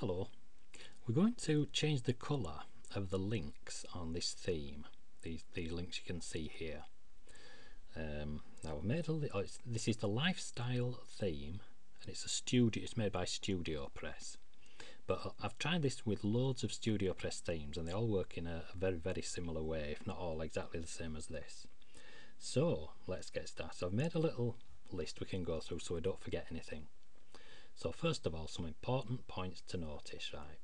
Hello. We're going to change the colour of the links on this theme. These these links you can see here. Um, now made a oh, this is the lifestyle theme, and it's a studio. It's made by StudioPress. But I've tried this with loads of StudioPress themes, and they all work in a, a very very similar way, if not all exactly the same as this. So let's get started. I've made a little list we can go through so we don't forget anything. So first of all, some important points to notice, right?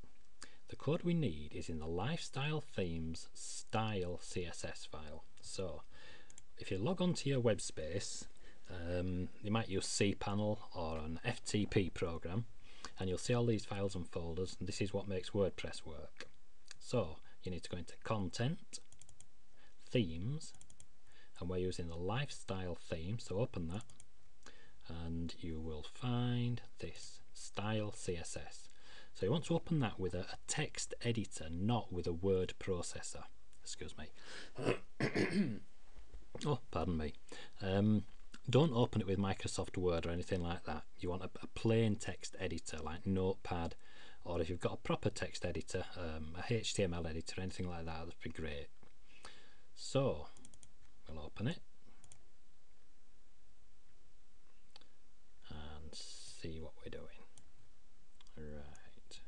The code we need is in the lifestyle themes style CSS file. So if you log on to your web space, um, you might use cPanel or an FTP program, and you'll see all these files and folders, and this is what makes WordPress work. So you need to go into Content, Themes, and we're using the Lifestyle theme, so open that, and you will find this style CSS. So you want to open that with a, a text editor, not with a word processor. Excuse me. oh, pardon me. Um, don't open it with Microsoft Word or anything like that. You want a, a, plain text editor like Notepad, or if you've got a proper text editor, um, a HTML editor, anything like that, that'd be great. So, we'll open it. See what we're doing. Right.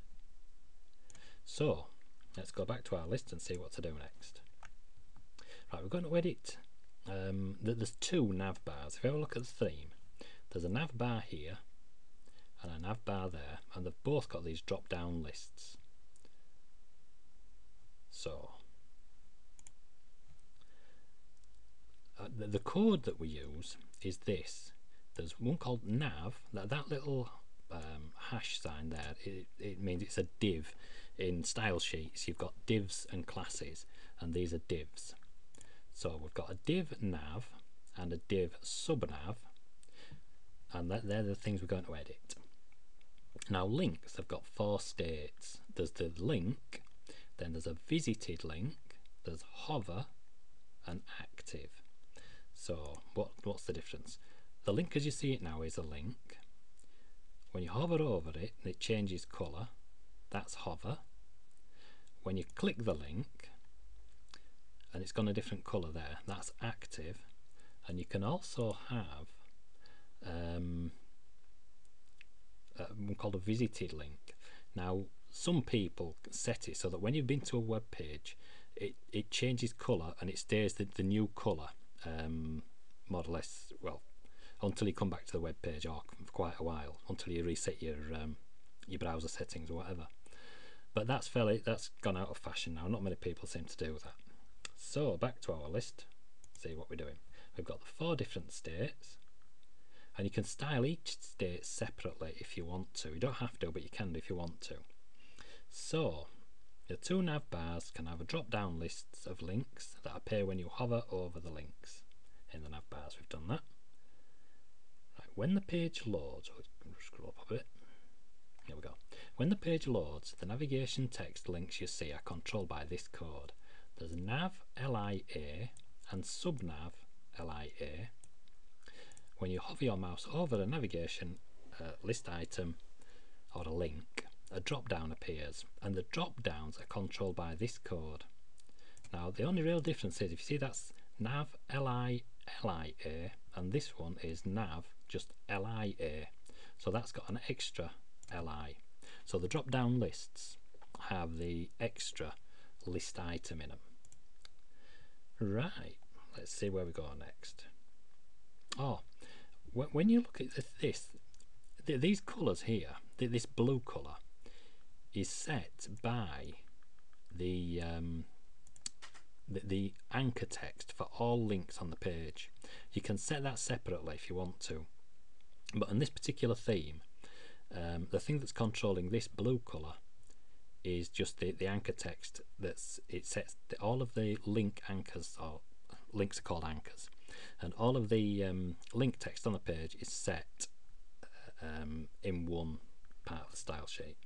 So, let's go back to our list and see what to do next. Right, we're going to edit. Um, there's two nav bars. If you have a look at the theme, there's a nav bar here and a nav bar there, and they've both got these drop down lists. So, uh, the, the code that we use is this there's one called nav. That that little um, hash sign there it, it means it's a div in style sheets. You've got divs and classes and these are divs. So we've got a div nav and a div subnav and that, they're the things we're going to edit. Now links have got four states. There's the link then there's a visited link there's hover and active. So what what's the difference the link as you see it now is a link. When you hover over it and it changes colour, that's hover. When you click the link and it's gone a different colour there, that's active. And you can also have um, uh, one called a visited link. Now, some people set it so that when you've been to a web page, it, it changes colour and it stays the, the new colour, um, more or less, well, until you come back to the web page or for quite a while until you reset your um, your browser settings or whatever. But that's fairly that's gone out of fashion now. Not many people seem to do that. So back to our list. See what we're doing. We've got the four different states and you can style each state separately if you want to. You don't have to but you can if you want to. So the two nav bars can have a drop down lists of links that appear when you hover over the links. In the nav bars we've done that when the page loads, oh, scroll up a bit. Here we go. When the page loads, the navigation text links you see are controlled by this code. There's nav LIA and subnav LIA. When you hover your mouse over a navigation uh, list item or a link, a drop down appears, and the drop downs are controlled by this code. Now, the only real difference is if you see that's nav LI LIA, and this one is nav just LIA. So that's got an extra LI. So the drop down lists have the extra list item in them. Right, let's see where we go next. Oh, when you look at this, these colours here, this blue colour, is set by the, um, the, the anchor text for all links on the page. You can set that separately if you want to. But on this particular theme, um, the thing that's controlling this blue colour is just the, the anchor text that's it sets the, all of the link anchors or links are called anchors. And all of the um, link text on the page is set uh, um, in one part of the style sheet.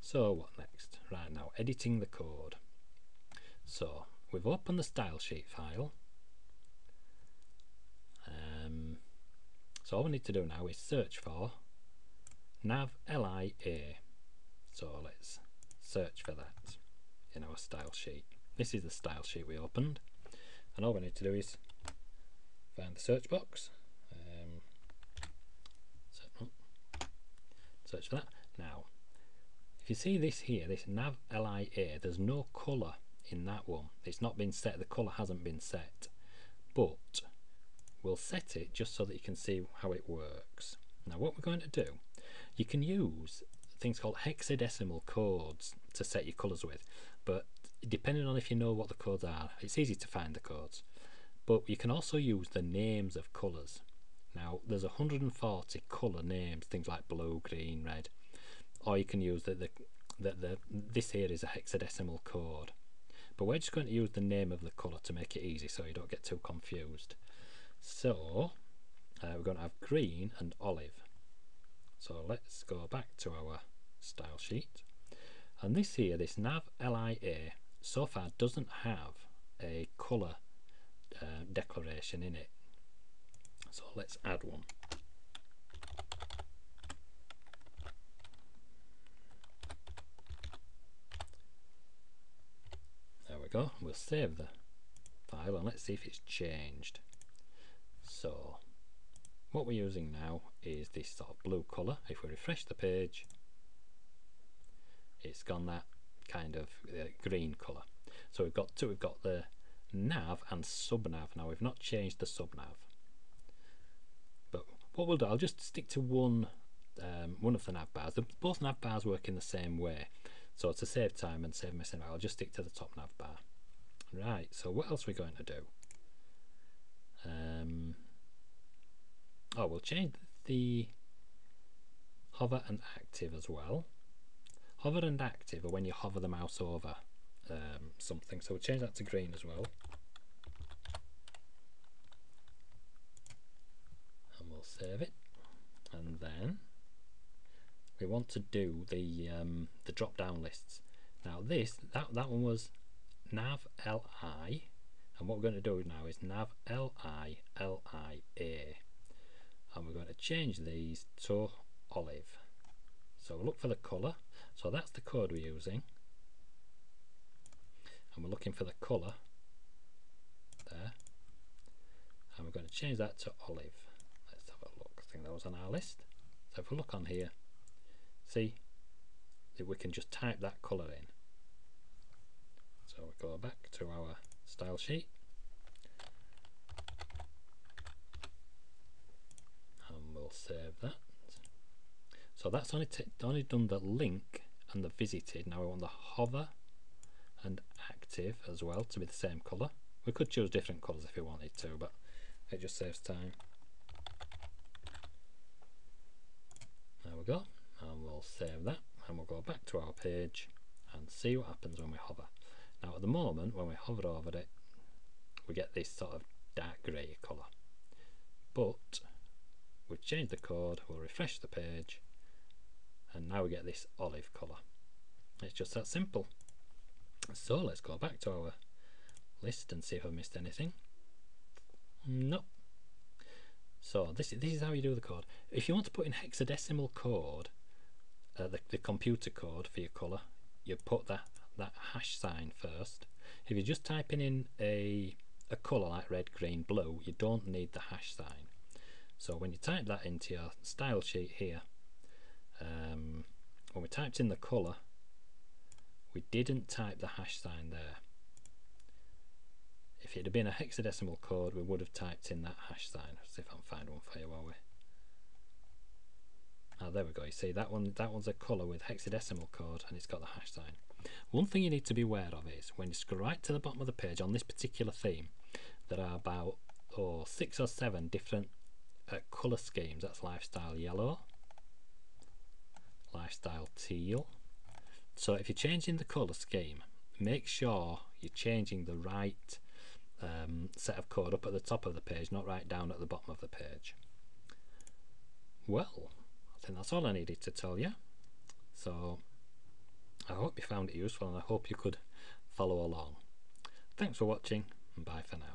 So what next? Right now editing the code. So we've opened the style sheet file So all we need to do now is search for nav lia. So let's search for that in our style sheet. This is the style sheet we opened. And all we need to do is find the search box. Um, search for that. Now if you see this here this nav lia there's no color in that one. It's not been set. The color hasn't been set. But we'll set it just so that you can see how it works. Now what we're going to do you can use things called hexadecimal codes to set your colors with but depending on if you know what the codes are it's easy to find the codes. But you can also use the names of colors now there's 140 color names things like blue green red or you can use the, the, the, the this here is a hexadecimal code. But we're just going to use the name of the color to make it easy so you don't get too confused so uh, we're going to have green and olive. So let's go back to our style sheet. And this here this nav lia so far doesn't have a color uh, declaration in it. So let's add one. There we go. We'll save the file and let's see if it's changed so what we're using now is this sort of blue colour. If we refresh the page it's gone that kind of uh, green colour. So we've got two we've got the nav and sub nav now we've not changed the sub nav but what we'll do I'll just stick to one um, one of the nav bars. The, both nav bars work in the same way. So to save time and save messing I'll just stick to the top nav bar. Right so what else are we going to do? Um, oh we'll change the hover and active as well. Hover and active are when you hover the mouse over um, something. So we'll change that to green as well. And we'll save it. And then we want to do the um, the drop down lists. Now this that, that one was nav li and what we're going to do now is nav li li to change these to olive. So we'll look for the color so that's the code we're using. And we're looking for the colour there. And we're going to change that to olive. Let's have a look. I think that was on our list. So if we look on here see that we can just type that colour in. So we go back to our style sheet and we'll save that so that's only, only done the link and the visited now we want the hover and active as well to be the same colour. We could choose different colours if we wanted to, but it just saves time. There we go, and we'll save that, and we'll go back to our page and see what happens when we hover. Now at the moment, when we hover over it, we get this sort of dark grey colour. But we've changed the code, we'll refresh the page, and now we get this olive colour. It's just that simple. So let's go back to our list and see if I've missed anything. No. So this, this is how you do the code. If you want to put in hexadecimal code, uh, the, the computer code for your colour, you put that, that hash sign first. If you're just typing in a, a colour like red, green, blue, you don't need the hash sign. So when you type that into your style sheet here, um, when we typed in the colour, we didn't type the hash sign there. If it had been a hexadecimal code, we would have typed in that hash sign. Let's see if I can find one for you while we. Ah, there we go. You see that one. That one's a colour with hexadecimal code, and it's got the hash sign. One thing you need to be aware of is when you scroll right to the bottom of the page on this particular theme, there are about oh, six or seven different uh, colour schemes. That's lifestyle yellow, lifestyle teal, so if you're changing the colour scheme, make sure you're changing the right um, set of code up at the top of the page, not right down at the bottom of the page. Well, I think that's all I needed to tell you. So I hope you found it useful and I hope you could follow along. Thanks for watching and bye for now.